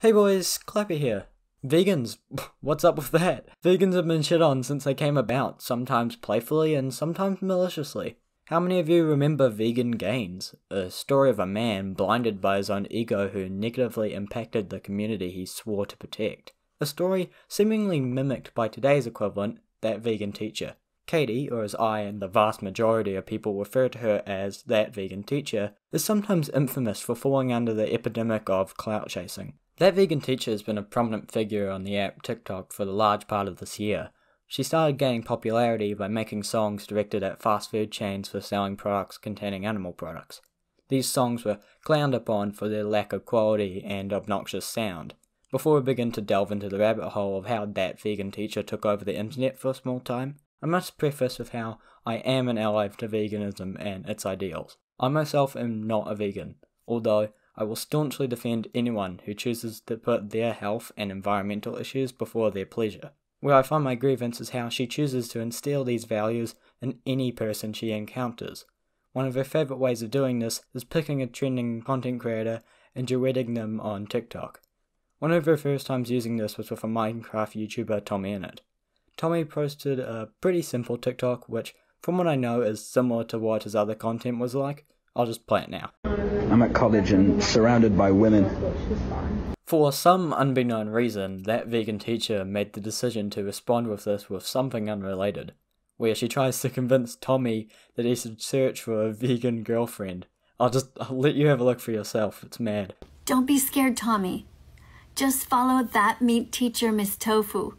Hey boys, Clappy here. Vegans, what's up with that? Vegans have been shit on since they came about, sometimes playfully and sometimes maliciously. How many of you remember Vegan Gains, a story of a man blinded by his own ego who negatively impacted the community he swore to protect? A story seemingly mimicked by today's equivalent, that vegan teacher. Katie, or as I and the vast majority of people refer to her as that vegan teacher, is sometimes infamous for falling under the epidemic of clout chasing. That vegan teacher has been a prominent figure on the app TikTok for the large part of this year. She started gaining popularity by making songs directed at fast food chains for selling products containing animal products. These songs were clowned upon for their lack of quality and obnoxious sound. Before we begin to delve into the rabbit hole of how that vegan teacher took over the internet for a small time, I must preface with how I am an ally to veganism and its ideals. I myself am not a vegan, although I will staunchly defend anyone who chooses to put their health and environmental issues before their pleasure. Where I find my grievance is how she chooses to instill these values in any person she encounters. One of her favourite ways of doing this is picking a trending content creator and duetting them on TikTok. One of her first times using this was with a Minecraft YouTuber Tommy Innit. Tommy posted a pretty simple TikTok, which, from what I know, is similar to what his other content was like. I'll just play it now. I'm at college and surrounded by women. For some unbeknown reason, that vegan teacher made the decision to respond with this with something unrelated, where she tries to convince Tommy that he should search for a vegan girlfriend. I'll just I'll let you have a look for yourself. It's mad. Don't be scared, Tommy. Just follow that meat teacher, Miss Tofu.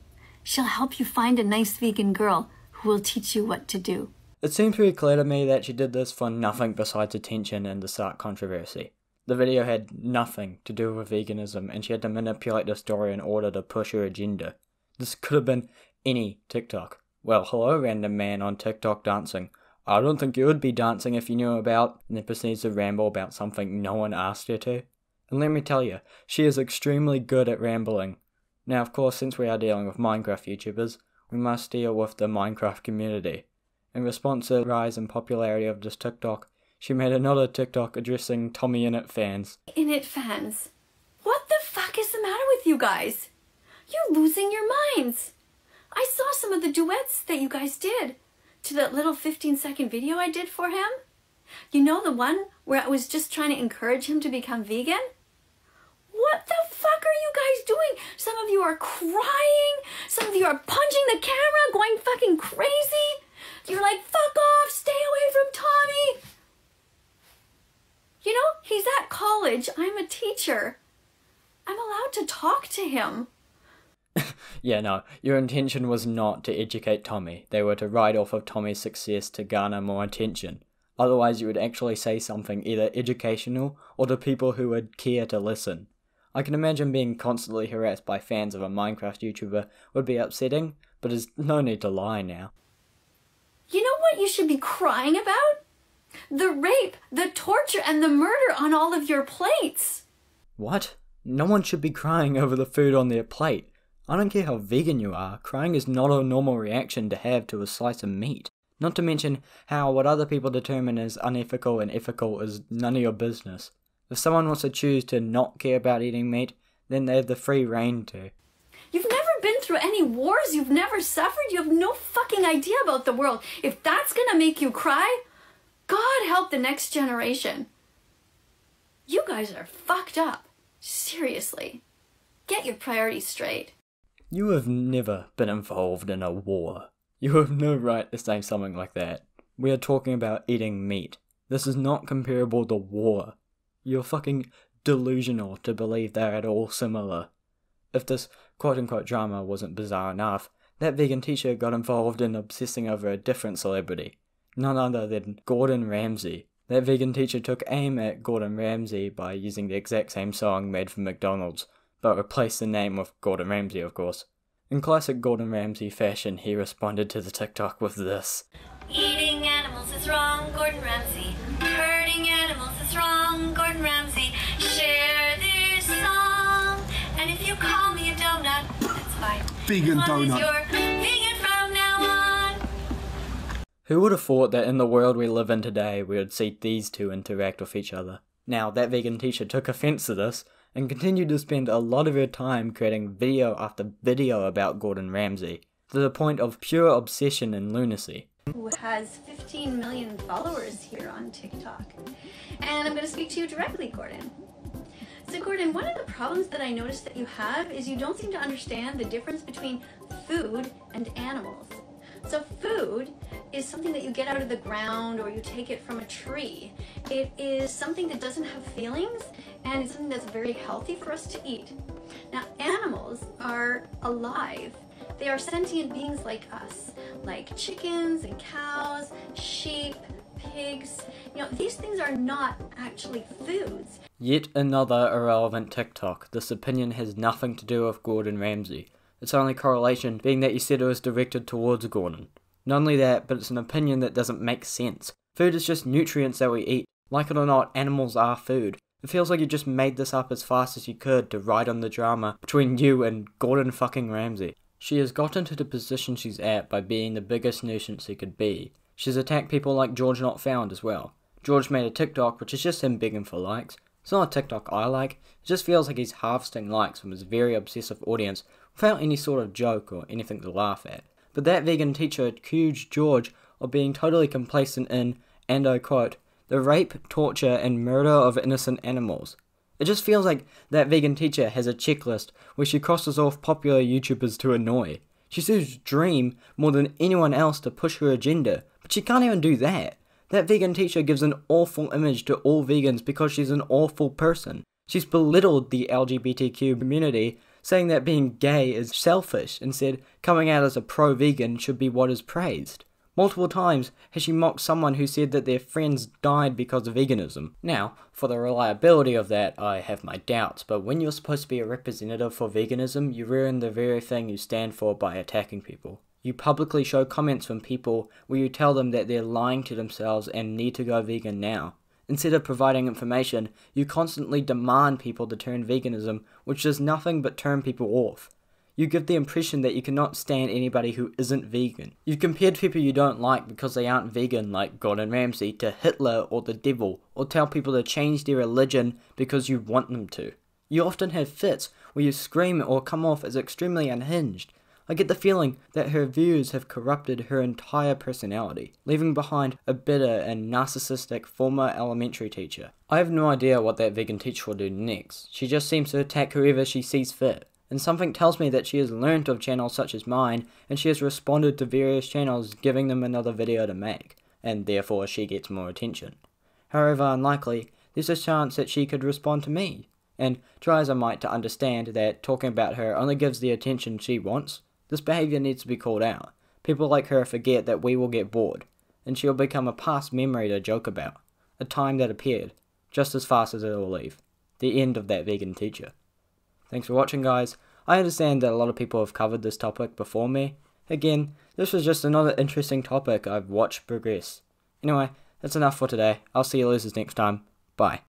She'll help you find a nice vegan girl who will teach you what to do. It seems pretty clear to me that she did this for nothing besides attention and to start controversy. The video had nothing to do with veganism, and she had to manipulate the story in order to push her agenda. This could have been any TikTok. Well, hello, random man on TikTok dancing. I don't think you would be dancing if you knew about, and then proceeds to ramble about something no one asked her to. And let me tell you, she is extremely good at rambling. Now, of course, since we are dealing with Minecraft YouTubers, we must deal with the Minecraft community. In response to the rise in popularity of this TikTok, she made another TikTok addressing TommyInnit fans. Innit fans, what the fuck is the matter with you guys? You're losing your minds. I saw some of the duets that you guys did to that little 15 second video I did for him. You know the one where I was just trying to encourage him to become vegan? What the fuck are you guys doing? Some of you are crying. Some of you are punching the camera, going fucking crazy. You're like, fuck off, stay away from Tommy. You know, he's at college. I'm a teacher. I'm allowed to talk to him. yeah, no, your intention was not to educate Tommy. They were to ride off of Tommy's success to garner more attention. Otherwise, you would actually say something either educational or to people who would care to listen. I can imagine being constantly harassed by fans of a Minecraft YouTuber would be upsetting, but there's no need to lie now. You know what you should be crying about? The rape, the torture, and the murder on all of your plates. What? No one should be crying over the food on their plate. I don't care how vegan you are, crying is not a normal reaction to have to a slice of meat. Not to mention how what other people determine as unethical and ethical is none of your business. If someone wants to choose to not care about eating meat, then they have the free reign to. Through any wars, you've never suffered, you have no fucking idea about the world. If that's gonna make you cry, God help the next generation. You guys are fucked up. Seriously. Get your priorities straight. You have never been involved in a war. You have no right to say something like that. We are talking about eating meat. This is not comparable to war. You're fucking delusional to believe they're at all similar. If this quote unquote drama wasn't bizarre enough, that vegan teacher got involved in obsessing over a different celebrity, none other than Gordon Ramsay. That vegan teacher took aim at Gordon Ramsay by using the exact same song made for McDonald's, but replaced the name with Gordon Ramsay, of course. In classic Gordon Ramsay fashion, he responded to the TikTok with this Eating animals is wrong, Gordon Ramsay. Vegan donut. As you're vegan from now on. Who would have thought that in the world we live in today we would see these two interact with each other? Now, that vegan teacher took offense to this, and continued to spend a lot of her time creating video after video about Gordon Ramsay, to the point of pure obsession and lunacy. Who has 15 million followers here on TikTok. And I'm going to speak to you directly, Gordon. So, Gordon, one of the problems that I noticed that you have is you don't seem to understand the difference between food and animals. So, food is something that you get out of the ground or you take it from a tree. It is something that doesn't have feelings and it's something that's very healthy for us to eat. Now, animals are alive. They are sentient beings like us, like chickens and cows, sheep, pigs. You know, these things are not actually foods. Yet another irrelevant TikTok. This opinion has nothing to do with Gordon Ramsay. Its only correlation being that you said it was directed towards Gordon. Not only that, but it's an opinion that doesn't make sense. Food is just nutrients that we eat. Like it or not, animals are food. It feels like you just made this up as fast as you could to ride on the drama between you and Gordon fucking Ramsay. She has gotten to the position she's at by being the biggest nuisance he could be. She's attacked people like George Not Found as well. George made a TikTok which is just him begging for likes. It's not a TikTok I like, it just feels like he's harvesting likes from his very obsessive audience without any sort of joke or anything to laugh at. But that vegan teacher accused George of being totally complacent in, and I quote, the rape, torture, and murder of innocent animals. It just feels like that vegan teacher has a checklist where she crosses off popular YouTubers to annoy. She sues Dream more than anyone else to push her agenda, but she can't even do that. That vegan teacher gives an awful image to all vegans because she's an awful person. She's belittled the LGBTQ community saying that being gay is selfish and said coming out as a pro vegan should be what is praised. Multiple times has she mocked someone who said that their friends died because of veganism. Now, for the reliability of that, I have my doubts, but when you're supposed to be a representative for veganism, you ruin the very thing you stand for by attacking people. You publicly show comments from people where you tell them that they're lying to themselves and need to go vegan now. Instead of providing information, you constantly demand people to turn veganism, which does nothing but turn people off. You give the impression that you cannot stand anybody who isn't vegan. You've compared people you don't like because they aren't vegan, like Gordon Ramsay, to Hitler or the devil, or tell people to change their religion because you want them to. You often have fits where you scream or come off as extremely unhinged, I get the feeling that her views have corrupted her entire personality, leaving behind a bitter and narcissistic former elementary teacher. I have no idea what that vegan teacher will do next. She just seems to attack whoever she sees fit. And something tells me that she has learnt of channels such as mine, and she has responded to various channels giving them another video to make, and therefore she gets more attention. However unlikely, there's a chance that she could respond to me, and try as I might to understand that talking about her only gives the attention she wants, this behavior needs to be called out. People like her forget that we will get bored, and she'll become a past memory to joke about, a time that appeared, just as fast as it will leave. The end of that vegan teacher. Thanks for watching, guys. I understand that a lot of people have covered this topic before me. Again, this was just another interesting topic I've watched progress. Anyway, that's enough for today. I'll see you losers next time. Bye.